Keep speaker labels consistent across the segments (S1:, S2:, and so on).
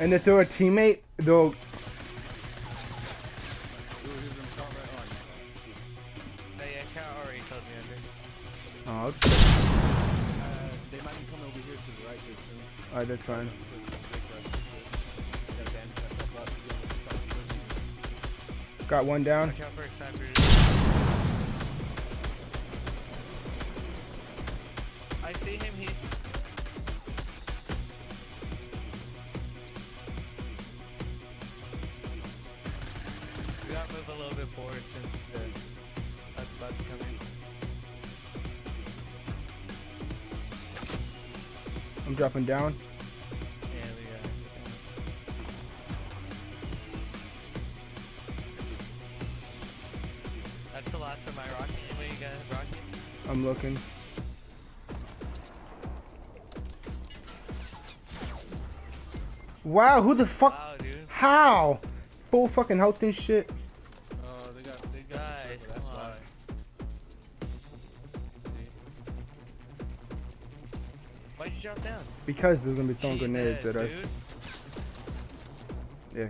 S1: And if they're a teammate, they'll.
S2: Ooh, he's gonna start right on you.
S3: No, yeah, Cat already told me under.
S1: Oh, okay.
S2: Uh, they might be coming over here to the right.
S1: Alright, that's fine.
S2: Gotta bandage myself up. He's gonna start pushing.
S1: Got one down.
S3: Watch out for a sniper. I see him, he... little bit since the... About to come in.
S1: I'm dropping down.
S3: Yeah, we got it. That's the last of my rocket. Anybody got a rocket?
S1: I'm looking. Wow, who the fuck?
S3: Wow.
S1: How? Full fucking health and shit.
S3: Drop down?
S1: Because they're gonna be throwing
S3: Jesus,
S1: grenades at us.
S3: dude.
S1: Yeah.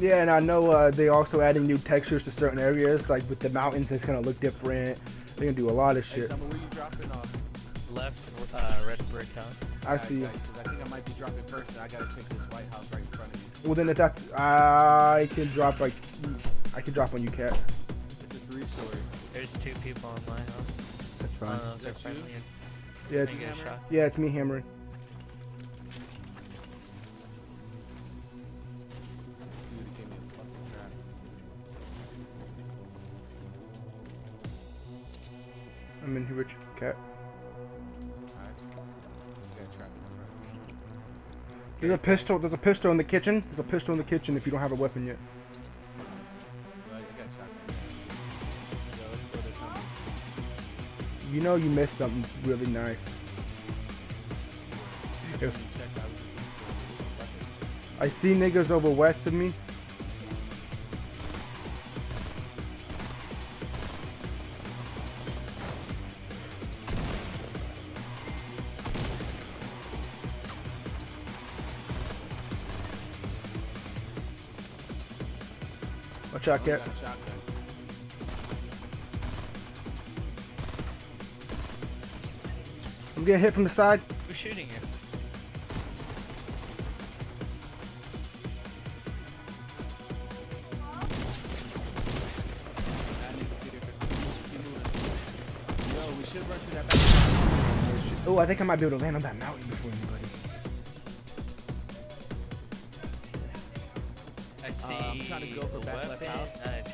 S1: Yeah, and I know uh, they also adding new textures to certain areas. Like with the mountains, it's gonna look different. They're gonna do a lot of
S2: Hey,
S1: shit.
S2: Summer, where you dropping off?
S3: Left, uh, red brick house.
S1: I see.
S2: Because I think I might be dropping first, and I gotta take this White House right in front of you.
S1: Well, then if that's I can drop like I can drop on you, cat.
S2: It's a three-story.
S3: There's two people on my house.
S1: That's
S3: I
S1: fine.
S3: don't know if they're
S2: Is that you?
S1: Yeah, it's,
S3: get a
S1: yeah, it's me hammering. I'm in here with you, cat. There's a pistol. There's a pistol in the kitchen. There's a pistol in the kitchen. If you don't have a weapon yet. You know you missed something really nice. I see niggas over west of me. Watch
S2: Oh,
S1: cat.
S2: got a shotgun.
S1: I'm getting hit from the side.
S3: Who's shooting you?
S2: That nigga's here. Keep moving. Yo, we should run to.
S1: Oh, I think I might be able to land on that mountain before anybody.
S2: I'm trying to go for back left.
S3: Uh, check.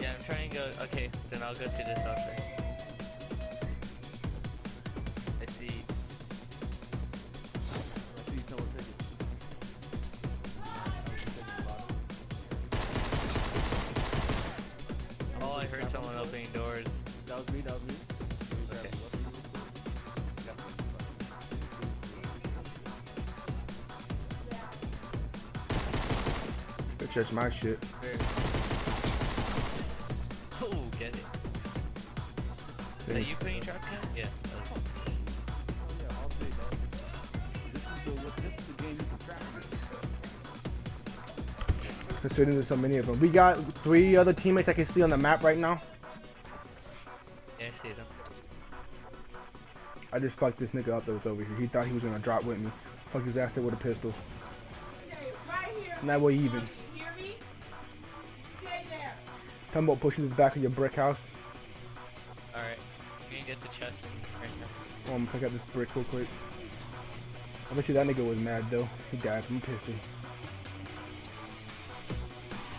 S3: Yeah, I'm trying to go. Okay, then I'll go to this house
S2: the-
S1: That's just my shit.
S2: Very-
S3: Oh, get it. Is
S1: Yeah.
S3: that you putting trap cam? Yeah. that was-
S2: Oh yeah, all day, dog. This is the what- this is the game you can trap with.
S1: Considering there's so many of them. We got three other teammates I can see on the map right now.
S3: Yeah, I see them.
S1: I just fucked this nigga up that was over here. He thought he was gonna drop with me. Fuck his ass there with a pistol.
S4: Okay, right here.
S1: Now we're even. How about pushing the back of your brick house?
S3: Alright. I'm gonna get the chest right.
S1: Oh, I'm gonna pick up this brick real quick. I bet you that nigga was mad though. He died from pissing.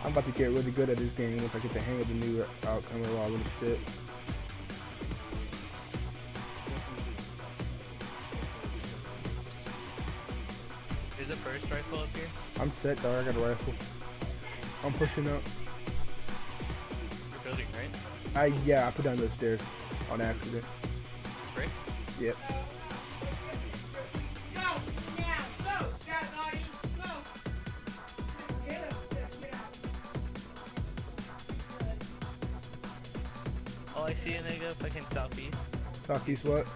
S1: I'm about to get really good at this game once I get the hang of the new outcome of all this shit. There's a first rifle up here. I'm set though, I got a rifle. I'm pushing up. I yeah. I put down those stairs on accident.
S3: Right?
S1: Yep.
S4: Go now. Go. Got Audie. Go. Get up. Get out.
S3: Oh, I see a nigga uh, fucking southeast.
S1: Southeast what?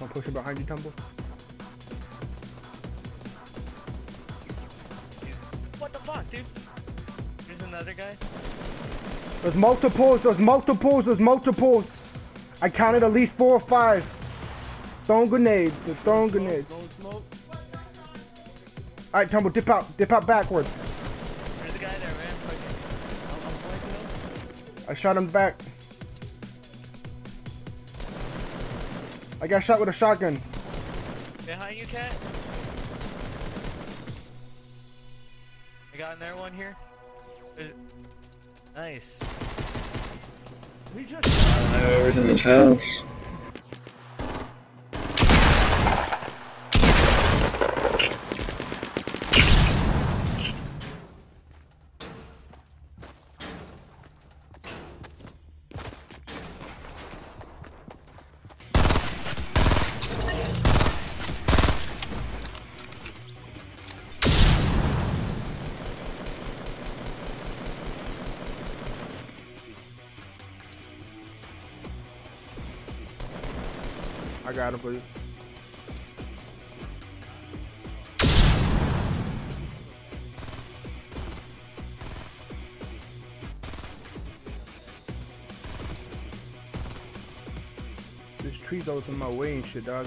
S1: I'm pushing behind you, Tumble.
S3: What the fuck, dude? There's another guy.
S1: There's multiples. There's multiples. There's multiples. I counted at least four or five. Throwing grenades. They're throwing grenades.
S2: Smoke.
S1: All right, Tumble, dip out. Dip out backwards.
S3: There's a guy there, man. Fucking.
S2: I'm, I'm him.
S1: I shot him back. I got shot with a shotgun.
S3: Behind you, cat. Got one here. Nice.
S2: We just.
S5: Whoever's in this house.
S1: I got him for you. This tree's always in my way and shit, dog.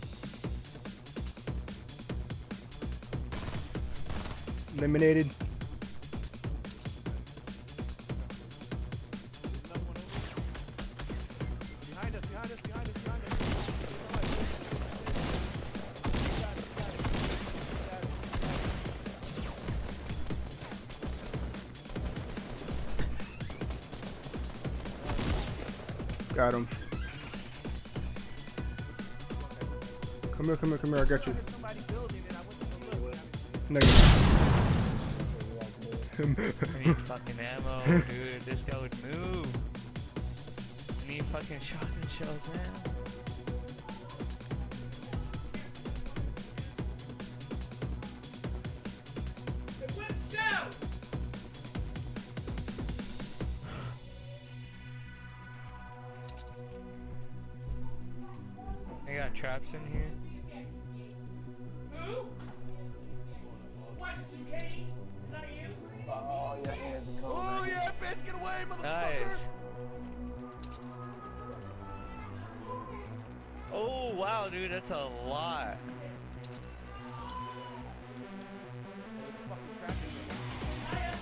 S2: it. Got
S1: him. Come here, come here, come here. I got you.
S2: There's and I
S3: need fucking ammo, dude. This guy would move. I need fucking shotgun shells, man. I got traps in here.
S2: Bitch, get away, motherfucker!
S3: Nice. Oh wow, dude, that's a lot.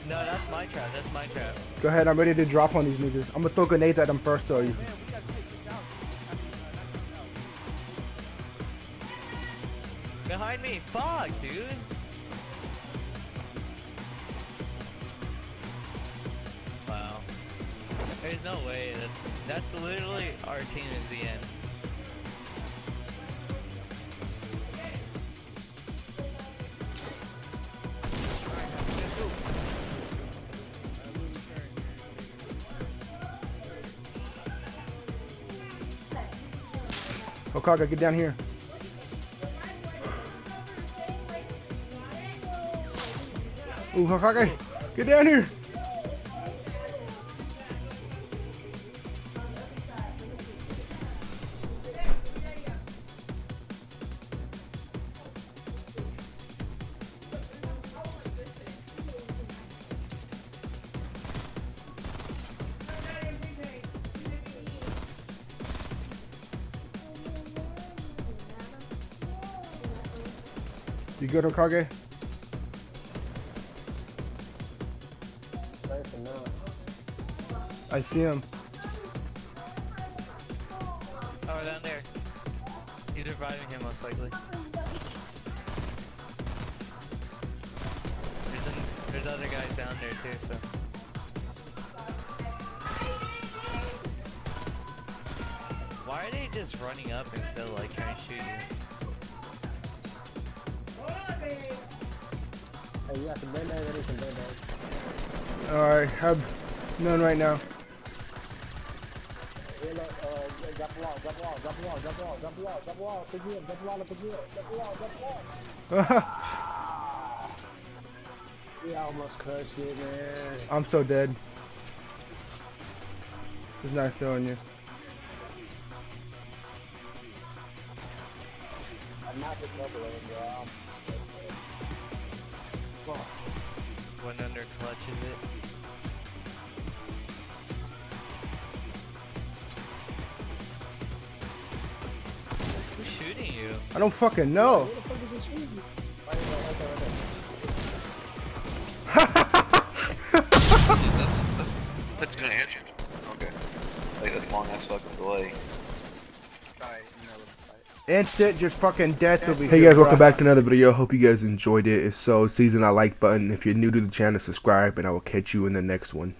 S3: No, that's my trap. That's my trap.
S1: Go ahead, I'm ready to drop on these niggas. I'm gonna throw grenades at them first, though. You.
S2: Man, we gotta take this out. I mean, uh, not this out.
S3: Behind me. Fuck, dude. There's no way. That's, that's literally our team is the end.
S1: Okaga, get down here. Ooh, Hokage, get down here. You good, Okage? I see him.
S3: Oh, down there. He's reviving him most likely. There's, an, there's other guys down there too, so. Why are they just running up instead of like trying to shoot you?
S1: Alright, have none right now.
S5: We almost it, man.
S1: I'm so dead. It's not showing you.
S5: I'm not bro.
S3: One under clutches it. Who's shooting you?
S1: I don't fucking know.
S6: That's, that's, that's gonna answer. Okay. Like, that's long ass fucking delay.
S1: Instant, just fucking death will be Hey guys, welcome back to another video. Hope you guys enjoyed it. If so, season that like button. If you're new to the channel, subscribe, and I will catch you in the next one.